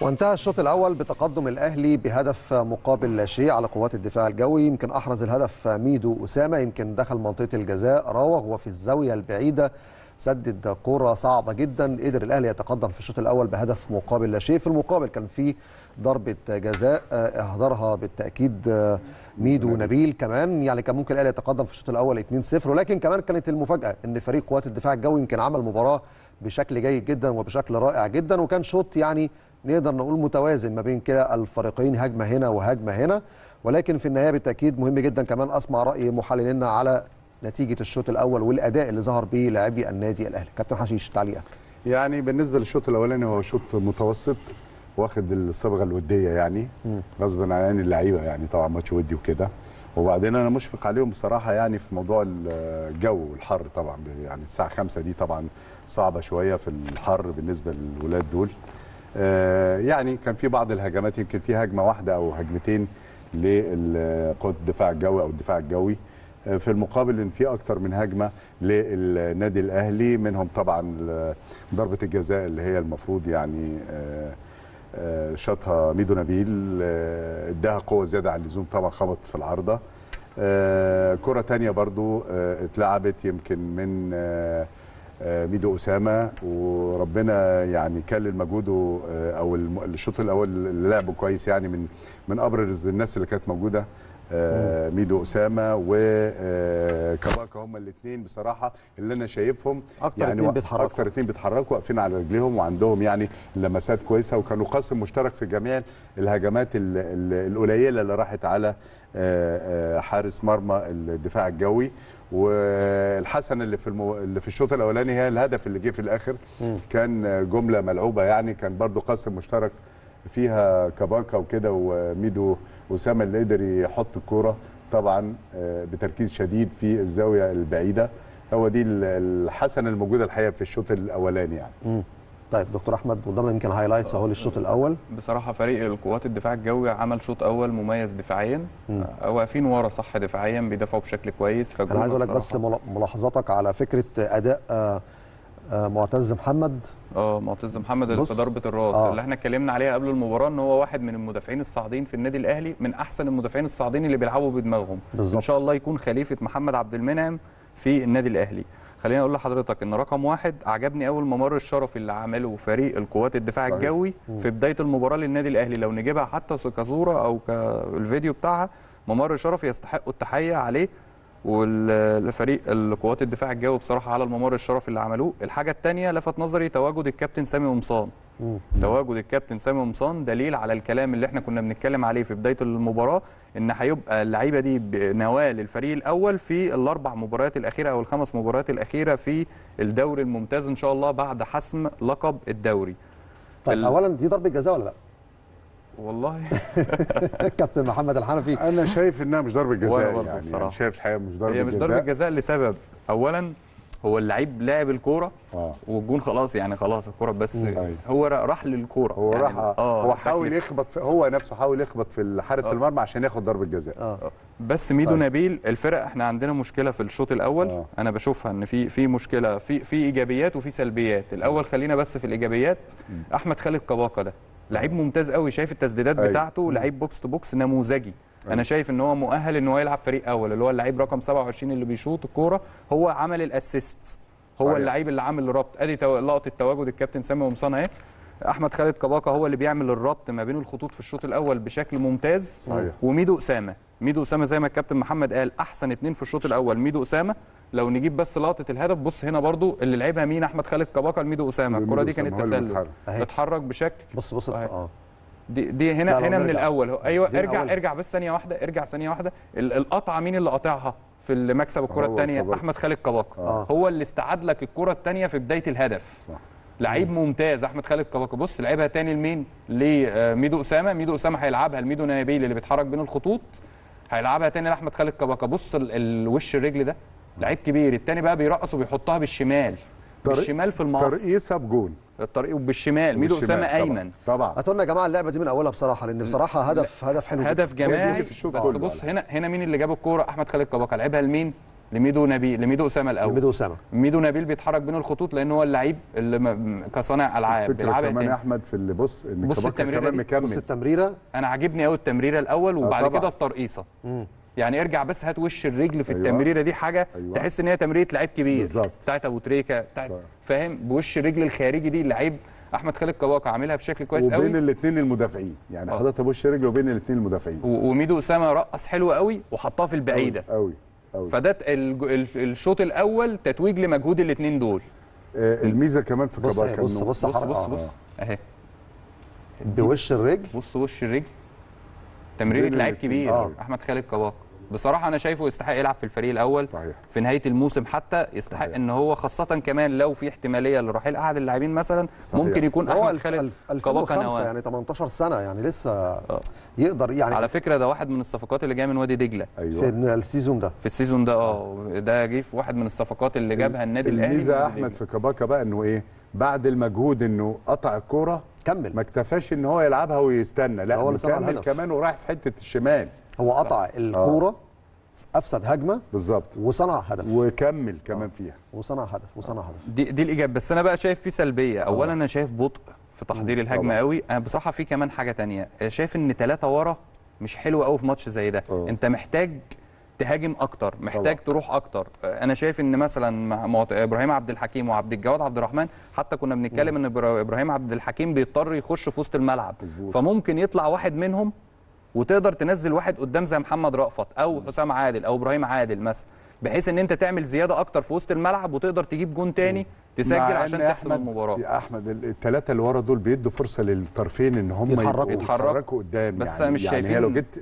وانتهى الشوط الأول بتقدم الأهلي بهدف مقابل لا شيء على قوات الدفاع الجوي. يمكن أحرز الهدف ميدو أسامة يمكن دخل منطقة الجزاء راوغ وفي الزاوية البعيدة سدد كرة صعبة جدا. قدر الأهلي يتقدم في الشوط الأول بهدف مقابل لا شيء. في المقابل كان في ضربة جزاء أهدرها بالتأكيد ميدو نبيل كمان. يعني كان ممكن الأهلي يتقدم في الشوط الأول 2-0 ولكن كمان كانت المفاجأة إن فريق قوات الدفاع الجوي يمكن عمل مباراة بشكل جيد جدا وبشكل رائع جدا. وكان شوط يعني نقدر نقول متوازن ما بين كلا الفريقين هجمة هنا وهجمة هنا. ولكن في النهاية بالتأكيد مهم جدا كمان أسمع رأي محللينا على نتيجة الشوط الأول والأداء اللي ظهر به لاعبي النادي الأهلي. كابتن حشيش تعليقك. يعني بالنسبة للشوط الأولاني هو شوط متوسط واخد الصبغة الودية يعني غصبا عن عين اللعيبة يعني طبعا ماتش ودي وكده. وبعدين أنا مشفق عليهم بصراحة يعني في موضوع الجو والحر طبعا يعني الساعة 5 دي طبعا صعبة شوية في الحر بالنسبة للولاد دول. يعني كان في بعض الهجمات يمكن في هجمة واحدة أو هجمتين لقوات الدفاع الجوي أو الدفاع الجوي. آه في المقابل إن في أكتر من هجمة للنادي الأهلي منهم طبعا ضربة الجزاء اللي هي المفروض يعني آه شاطها ميدو نبيل إداها قوة زيادة عن اللزوم طبعا خبطت في العارضة. كرة تانية برضو اتلعبت يمكن من ميدو اسامه وربنا يعني كلل مجهوده أو الشوط الأول اللي لعبه كويس يعني من من أبرز الناس اللي كانت موجودة ميدو اسامه وكباكا هم الاثنين بصراحة اللي أنا شايفهم أكتر يعني اتنين بيتحركوا. أكثر اثنين بيتحركوا واقفين على رجليهم وعندهم يعني لمسات كويسة وكانوا قاسم مشترك في جميع الهجمات ال- ال- القليلة اللي راحت على آه، آه، حارس مرمى الدفاع الجوي والحسن اللي في المو... اللي في الشوط الأولاني هي الهدف اللي جه في الآخر. كان جملة ملعوبة يعني كان برضو قاسم مشترك فيها كباكا وكده وميدو اسامه اللي قدر يحط الكورة طبعا آه، بتركيز شديد في الزاوية البعيدة. هو دي ال- الحسنه الموجودة الحقيقة في الشوط الأولاني يعني. مم. طيب دكتور أحمد قدامنا يمكن هايلايتس أهو للشوط الأول. بصراحة فريق القوات الدفاع الجوي عمل شوط أول مميز دفاعيا. آه، واقفين ورا صح دفاعيا بيدافعوا بشكل كويس أنا عايز أقول لك بس ملاحظاتك على فكرة أداء آه، آه، معتز محمد. آه معتز محمد اللي. في ضربة الراس. آه. اللي إحنا اتكلمنا عليها قبل المباراة إن هو واحد من المدافعين الصاعدين في النادي الأهلي من أحسن المدافعين الصاعدين اللي بيلعبوا بدماغهم. بالظبط. إن شاء الله يكون خليفة محمد عبد المنعم في النادي الأهلي. خليني أقول لحضرتك إن رقم واحد عجبني أول ممر الشرفي اللي عمله فريق القوات الدفاع صحيح. الجوي في بداية المباراة للنادي الأهلي. لو نجيبها حتى كصورة أو كالفيديو بتاعها ممر شرفي يستحق التحية عليه. والفريق القوات الدفاع الجوي بصراحة على الممر الشرفي اللي عملوه. الحاجة الثانية لفت نظري تواجد الكابتن سامي قمصان. تواجد الكابتن سامي قمصان دليل على الكلام اللي إحنا كنا بنتكلم عليه في بداية المباراة إن هيبقى اللعيبة دي بنواة للفريق الأول في الأربع مباريات الأخيرة أو الخمس مباريات الأخيرة في الدوري الممتاز إن شاء الله بعد حسم لقب الدوري. طيب ال- اولا دي ضربة جزاء ولا لأ؟ والله. كابتن محمد الحنفي. أنا شايف إنها مش ضربة جزاء برضه يعني بصراحة. أنا شايف الحقيقة مش ضربة هي مش جزاء ضربة جزاء. لسبب. اولا هو اللعيب لعب الكورة آه. والجون خلاص يعني خلاص الكورة بس أيوة. هو راح للكورة هو يعني. راح آه هو حاول. يخبط في هو نفسه حاول يخبط في حارس آه. المرمى عشان ياخد ضربة جزاء. آه. بس ميدو طيب. نبيل الفرق إحنا عندنا مشكلة في الشوط الأول. آه. أنا بشوفها إن في في مشكلة في في إيجابيات وفي سلبيات. الأول خلينا بس في الإيجابيات. أحمد خالد كباكا ده. لعيب ممتاز قوي شايف التسديدات أيوة. بتاعته لعيب box to box نموذجي. أنا شايف إن هو مؤهل إن هو يلعب فريق أول اللي هو اللعيب رقم 27 اللي بيشوط الكورة هو عمل ال assist هو. اللعيب اللي عامل الربط. أدي تو- لقطة تواجد الكابتن سامي قمصان اهي أحمد خالد كباكا هو اللي بيعمل الربط ما بين الخطوط في الشوط الأول بشكل ممتاز. صحيح. وميدو أسامة. ميدو أسامة زي ما الكابتن محمد قال أحسن اتنين في الشوط الأول. ميدو أسامة لو نجيب بس لقطة الهدف بص هنا برضو اللي لعبها مين؟ أحمد خالد كباكا لميدو أسامة. الكرة دي كانت اللي تسلل. اتحرك بشكل. بص بص. آه. دي, دي هنا هنا من. الأول. أيوه ارجع الأول. ارجع بس ثانية واحدة ارجع ثانية واحدة. ال- القطعة مين اللي قاطعها في المكسب الكرة هو الثانية. أحمد خالد كباكا آه. هو اللي استعاد لك الكرة الثانية في بداية الهدف. صح. لعيب ممتاز أحمد خالد كباكا بص لعبها تاني لمين؟ لميدو أسامة. ميدو أسامة هيلعبها لميدو نبيل اللي بيتحرك بين الخطوط. هيلعبها تاني لأحمد خالد كباكا بص ال- الوش الرجل ده. لعيب كبير. التاني بقى بيرقص وبيحطها بالشمال. طريق- بالشمال في المقص. ترقيصة بجون. الطريق وبالشمال ميدو أسامة طبعاً. أيمن. طبعا. هاتوا لنا يا جماعة اللعبة دي من أولها بصراحة لأن بصراحة هدف هدف حلو جداً. هدف جماعي بس بص هنا هنا مين اللي جاب الكورة؟ أحمد خالد كباكا لعبها لمين؟ لميدو نبيل لميدو أسامة الأول. ميدو أسامة. ميدو نبيل بيتحرك بين الخطوط لأن هو اللعيب اللي م- كصانع ألعاب. بيلعبها كمان يا. أحمد في اللي بص إن بص كباكا التمريرة كمان دي. بص مكمل التمريرة. أنا عاجبني قوي التمريرة الأول وبعد طبعا. كده الترقيصه. يعني ارجع بس هات وش الرجل في أيوة. التمريرة دي حاجة أيوة. تحس إن هي تمريرة لعيب كبير بالظبط. بتاعت أبو تريكة بتاعت صح. فاهم بوش الرجل الخارجي دي اللعيب أحمد خالد كباكا عاملها بشكل كويس وبين قوي الاثنين المدافعين يعني آه. حضرتك بوش رجله وبين الاثنين المدافعين وميدو أسامة رقص حلو قوي وحطها في البعيدة قوي قوي فده الج- ال- الشوط الأول تتويج لمجهود الاثنين دول آه الميزة كمان في بص كباكا بص بص بص. بص آه. بص أهي بوش الرجل بص وش الرجل تمريرة لعيب. كبير آه. أحمد خالد كباكا بصراحة أنا شايفه يستحق يلعب في الفريق الأول صحيح في نهاية الموسم حتى يستحق صحيح. إن هو خاصة كمان لو في احتمالية لرحيل احد اللاعبين مثلا صحيح. ممكن يكون أحمد خالد ألف- كباكا 2005 نواة يعني 18 سنة يعني لسه آه. يقدر يعني على فكرة ده واحد من الصفقات اللي جاية من وادي دجلة أيوه في السيزون ده في ال season ده آه ده جه في واحد من الصفقات اللي جابها النادي الأهلي الميزة يا أحمد. في كباكا بقى إنه إيه بعد المجهود إنه قطع الكورة كمل ما اكتفاش إن هو يلعبها ويستنى لا هو. كمان ورايح في حتة الشمال هو قطع الكورة أفسد هجمة بالظبط. وصنع هدف. وكمل كمان فيها. وصنع هدف وصنع هدف. دي دي الاجابه بس أنا بقى شايف في سلبية. اولا أنا شايف بطء في تحضير الهجمة. قوي. أنا بصراحة في كمان حاجة تانية. شايف إن ثلاثة ورا مش حلو قوي في ماتش زي ده. آه. أنت محتاج تهاجم أكتر محتاج طبعا. تروح أكتر. أنا شايف إن مثلا مع معت- إبراهيم عبد الحكيم وعبد الجواد عبد الرحمن حتى كنا بنتكلم إن إبراهيم عبد الحكيم بيضطر يخش في وسط الملعب. مظبوط. فممكن يطلع واحد منهم وتقدر تنزل واحد قدام زي محمد رأفت أو حسام عادل أو إبراهيم عادل مثلا بحيث إن أنت تعمل زيادة أكتر في وسط الملعب وتقدر تجيب جون تاني تسجل عشان تحسم المباراة يا أحمد الثلاثه اللي ورا دول بيدوا فرصة للطرفين إن هم يتحركوا. يتحركوا. قدام بس يعني مش يعني هي شايفين- لو جيت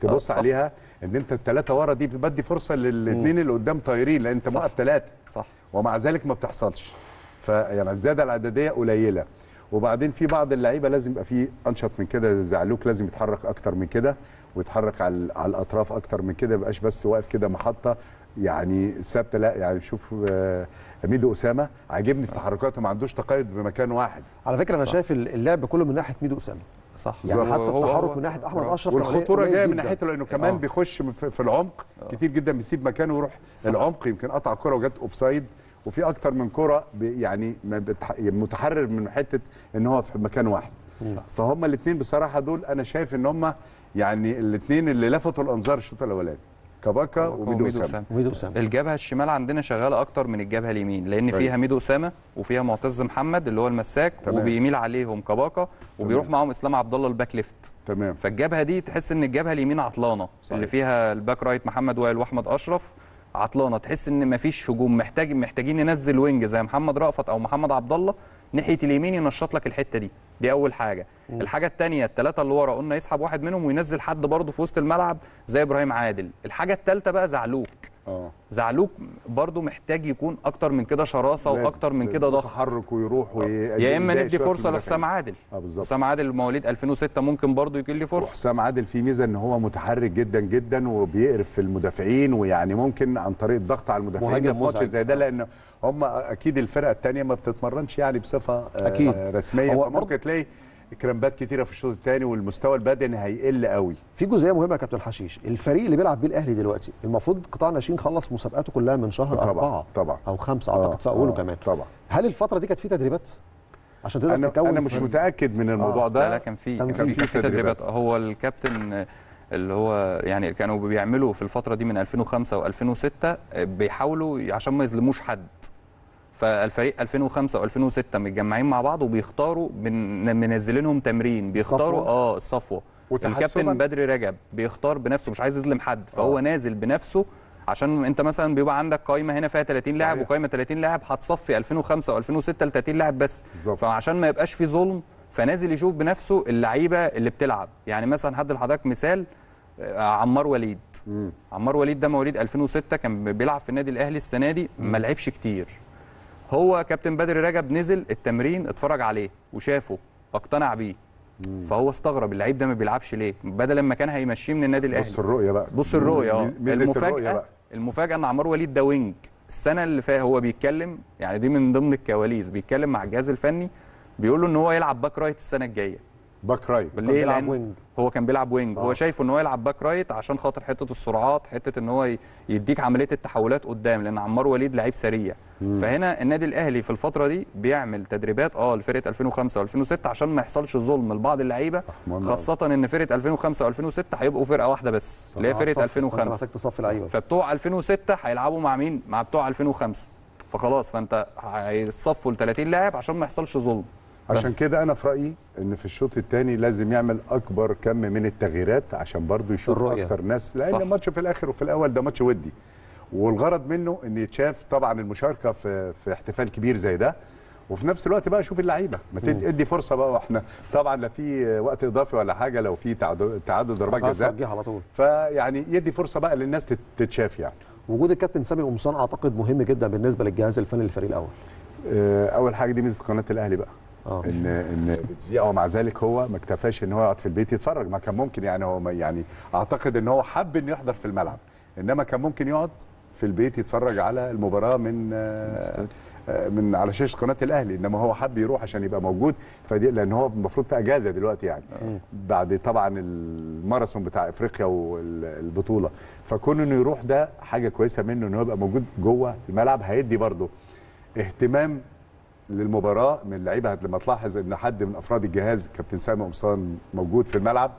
تبص صح. عليها إن أنت الثلاثه ورا دي بدي فرصة للاثنين اللي قدام طايرين لأن أنت. موقف ثلاثة صح ومع ذلك ما بتحصلش فيعني الزيادة العددية قليلة وبعدين في بعض اللعيبة لازم يبقى في أنشط من كده زعلوك لازم يتحرك أكتر من كده ويتحرك على على الأطراف أكتر من كده ما يبقاش بس واقف كده محطة يعني ثابتة لا يعني شوف آه، ميدو اسامه عاجبني في تحركاته ما عندوش تقيد بمكان واحد على فكرة أنا شايف اللعب كله من ناحية ميدو اسامه صح يعني. حتى التحرك من ناحية أحمد. أشرف والخطورة جاية من. ناحيته لأنه كمان آه. بيخش في في العمق كتير جدا بيسيب مكانه ويروح العمق يمكن قطع كرة وجت أوفسايد وفي أكتر من كرة يعني بتح- متحرر من حتة إن هو في مكان واحد. فهم الاثنين بصراحة دول أنا شايف إن هم يعني الاثنين اللي لفتوا الأنظار الشوط الأولاني كباكا وميدو اسامه وميدو اسامه الجبهة الشمال عندنا شغالة أكتر من الجبهة اليمين لأن طيب. فيها ميدو اسامه وفيها معتز محمد اللي هو المساك تمام. وبيميل عليهم كباكا وبيروح معاهم إسلام عبد الله ال back left. تمام. فالجبهة دي تحس إن الجبهة اليمين عطلانة صحيح. اللي فيها ال back right محمد وائل وأحمد أشرف عطلانة تحس إن مفيش هجوم محتاج محتاجين ننزل wing زي محمد رأفت أو محمد عبد الله ناحية اليمين ينشط لك الحتة دي. دي أول حاجة. الحاجة الثانية الثلاثه اللي ورا قلنا يسحب واحد منهم وينزل حد برضه في وسط الملعب زي إبراهيم عادل. الحاجة الثالثه بقى زعلوك. آه. زعلوك برضه محتاج يكون أكتر من كده شراسة لازم- وأكتر من كده ضغط. تحرك ويروح وي- يا إما ندي فرصة لحسام. عادل. بالظبط. حسام عادل مواليد 2006 ممكن برضه يكون لي فرصة. وحسام عادل فيه ميزة إن هو متحرك جدا جدا وبيقرف في المدافعين ويعني ممكن عن طريق الضغط على المدافعين في ماتش. زي ده لأن هم أكيد الفرقة الثانية ما بتتمرنش يعني بصفة آه، أكيد. رسمية. هو فممكن تلاقي كرامبات كتيرة في الشوط الثاني والمستوى البدني هيقل قوي في جزئية مهمة يا كابتن حشيش الفريق اللي بيلعب بيه الأهلي دلوقتي المفروض قطاع الناشئين خلص مسابقاته كلها من شهر طبعاً، أربعة طبعاً. أو خمسة آه، اعتقد في أوله آه، كمان طبعا هل الفترة دي كانت في تدريبات عشان تقدر تكون أنا مش فريق؟ متأكد من الموضوع لا لا ده كان في كان في في كان في تدريبات. تدريبات هو الكابتن اللي هو يعني كانوا بيعملوا في الفترة دي من 2005 و2006 بيحاولوا عشان ما يظلموش حد فالفريق 2005 و2006 متجمعين مع بعض وبيختاروا من منزلينهم تمرين بيختاروا؟ آه الصفوه؟ الكابتن بدري رجب بيختار بنفسه مش عايز يظلم حد فهو آه. نازل بنفسه عشان انت مثلا بيبقى عندك قائمه هنا فيها 30 لاعب صحيح. وقائمه 30 لاعب هتصفي 2005 و2006 ل 30 لاعب بس بالظبط. فعشان ما يبقاش في ظلم فنازل يشوف بنفسه اللعيبة اللي بتلعب يعني مثلا هدي لحضرتك مثال آه، عمار وليد مم. عمار وليد ده مواليد 2006 كان بيلعب في النادي الأهلي السنة دي ما لعبش كتير هو كابتن بدري رجب نزل التمرين اتفرج عليه وشافه اقتنع بيه. فهو استغرب اللعيب ده ما بيلعبش ليه؟ بدل ما كان هيمشيه من النادي الأهلي. بص الرؤية بقى. بص الرؤية آه. المفاجأة بقى. المفاجأة إن عمار وليد ده wing. السنة اللي فاتت هو بيتكلم يعني دي من ضمن الكواليس بيتكلم مع الجهاز الفني بيقول له إن هو يلعب back right السنة الجاية. back right ليه؟ بيلعب wing. هو كان بيلعب wing آه. هو شايف ان هو يلعب back right عشان خاطر حتة السرعات حتة إن هو ي- يديك عملية التحولات قدام لأن عمار وليد لعيب سريع. فهنا النادي الأهلي في الفترة دي بيعمل تدريبات آه لفرقة 2005 و2006 عشان ما يحصلش ظلم لبعض اللعيبة. مهم خاصة إن فرقة 2005 و2006 هيبقوا فرقة واحدة بس اللي هي فرقة صف. أنت 2005 محتاج تصفي لعيبة. فبتوع 2006 هيلعبوا مع مين؟ مع بتوع 2005 فخلاص فأنت هيصفوا ل 30 لاعب عشان ما يحصلش ظلم. عشان. كده أنا في رأيي إن في الشوط الثاني لازم يعمل أكبر كم من التغييرات عشان برضو يشوف. أكتر ناس لأن. الماتش في الآخر وفي الأول ده ماتش ودي. والغرض منه إن يتشاف طبعا المشاركة في في احتفال كبير زي ده. وفي نفس الوقت بقى شوف اللعيبة. ما تدي فرصة بقى وإحنا. طبعا لا في وقت إضافي ولا حاجة لو في تعادل ضربات جزاء. على طول. فيعني يدي فرصة بقى للناس تت- تتشاف يعني. وجود الكابتن سامي قمصان أعتقد مهم جدا بالنسبة للجهاز الفني للفريق الأول. آه، أول حاجة دي ميزة قناة الأهلي بقى. آه. ان إن بتذيع ومع ذلك هو ما اكتفاش إن هو يقعد في البيت يتفرج. ما كان ممكن يعني هو يعني أعتقد إن هو حب إنه يحضر في الملعب. إنما كان ممكن يقعد في البيت يتفرج على المباراة من آه، آه، من على شاشة قناة الأهلي. إنما هو حب يروح عشان يبقى موجود. فدي لأن هو المفروض في أجازة دلوقتي يعني. بعد طبعا الماراثون بتاع إفريقيا والبطوله فكون إنه يروح ده حاجة كويسة منه إنه يبقى موجود جوه الملعب هيدي برضه اهتمام للمباراة من اللعيبه لما تلاحظ إن حد من أفراد الجهاز كابتن سامي قمصان موجود في الملعب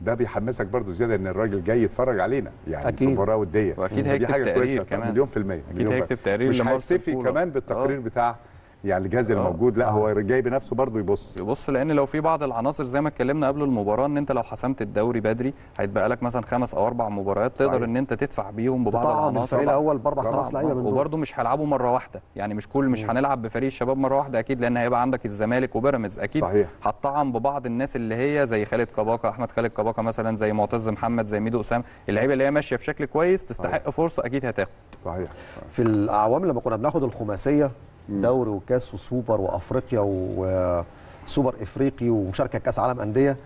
ده بيحمسك برضو زيادة إن الراجل جاي يتفرج علينا يعني أكيد. في مباراه وديه وأكيد ودي هيكتب حاجة تقرير كويسه كمان. مليون في مليون في هيكتب المية. تقرير مش هيكتفي. كمان بالتقرير آه. بتاع يعني الجهاز آه. الموجود لا هو جاي بنفسه برضو يبص. بص لأن لو في بعض العناصر زي ما اتكلمنا قبل المباراة إن أنت لو حسمت الدوري بدري هيتبقى لك مثلا خمس أو أربع مباريات تقدر صحيح. إن أنت تدفع بيهم ببعض العناصر. الفريق الأول بأربع. خمس لعيبة من وبرده مش هيلعبوا مرة واحدة. يعني مش كل مش هنلعب بفريق الشباب مرة واحدة. أكيد لأن هيبقى عندك الزمالك وبيراميدز. أكيد صحيح. هتطعم ببعض الناس اللي هي زي خالد كباكا أحمد خالد كباكا مثلا زي معتز محمد زي ميدو اسام اللعيبة اللي هي ماشية بشكل كويس تستحق فرصة أكيد هتاخد. صحيح. في الأعوام لما كنا بناخد الخماسية دوري وكاس وسوبر وأفريقيا وسوبر إفريقي ومشاركة كأس عالم أندية.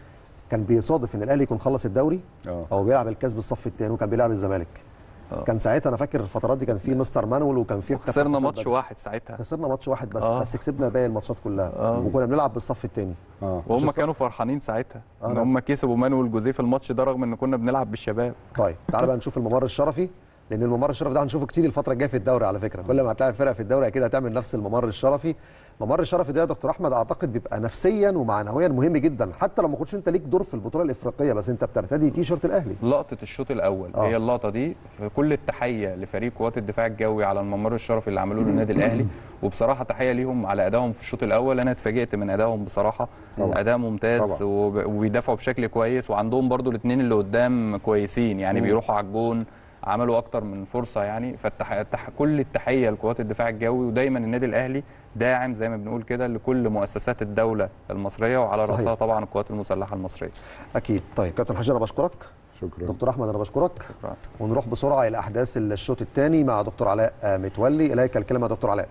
كان بيصادف إن الأهلي يكون خلص الدوري. آه. أو بيلعب الكاس بالصف الثاني وكان بيلعب الزمالك. آه. كان ساعتها أنا فاكر الفترات دي كان في مستر مانويل وكان في خسرنا ماتش. واحد ساعتها. خسرنا ماتش واحد بس آه. بس كسبنا باقي الماتشات كلها. آه. وكنا بنلعب بالصف الثاني آه. وهم كانوا فرحانين ساعتها آه، إن لا. هم كسبوا مانويل جوزيه في الماتش ده رغم إن كنا بنلعب بالشباب. طيب تعال بقى نشوف الممر الشرفي. لأن الممر الشرفي ده هنشوفه كتير الفترة الجاية في الدوري على فكرة. كل ما هتلاعب فرقة في الدوري أكيد هتعمل نفس الممر الشرفي. الممر الشرفي ده يا دكتور أحمد أعتقد بيبقى نفسيا ومعنويا مهم جدا. حتى لو ما كنتش أنت ليك دور في البطولة الإفريقية بس أنت بترتدي تي شيرت الأهلي. لقطة الشوط الأول. آه. هي اللقطة دي في كل التحية لفريق قوات الدفاع الجوي على الممر الشرفي اللي عملوه للنادي الأهلي. وبصراحة تحية ليهم على أدائهم في الشوط الأول. أنا اتفاجئت من أدائهم بصراحة. طبعا. أداء ممتاز طبعا. وبيدافعوا بشكل كويس. وعندهم برضو الاثنين اللي قدام كويسين. يعني مم. بيروحوا على الجون. عملوا أكتر من فرصة يعني. فالتح... التح... كل التحية لقوات الدفاع الجوي ودايما النادي الأهلي داعم زي ما بنقول كده لكل مؤسسات الدولة المصرية وعلى صحيح. راسها طبعا القوات المسلحة المصرية. أكيد. طيب كابتن حاج أنا بشكرك. شكرا. دكتور أحمد أنا بشكرك. شكرا. ونروح بسرعة إلى أحداث الشوط الثاني مع دكتور علاء متولي. إليك الكلمة يا دكتور علاء.